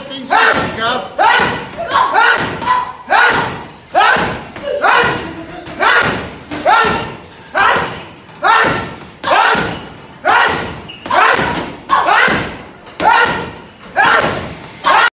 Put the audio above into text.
15 seconds, Guff.